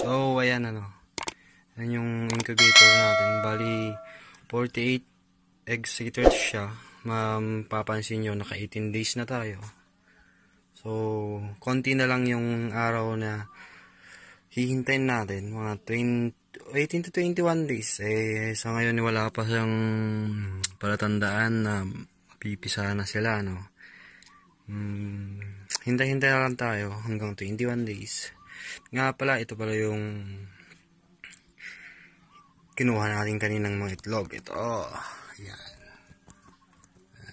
So, ayan ano. Yan yung incubator natin. Bali, 48 eggs sitters siya. Mapapansin nyo, naka 18 days na tayo. So, konti na lang yung araw na hihintayin natin. Mga 20, 18 to 21 days. Eh, sa ngayon wala pa siyang palatandaan na pipisa na sila, no? Hmm, hintay-hintay lang tayo hanggang 21 days. Nga pala, ito pala yung kinuha natin kaninang mga itlog. Ito, oh, yan.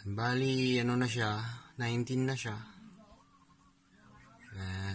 Bali, ano na siya, 19 na siya. Yan.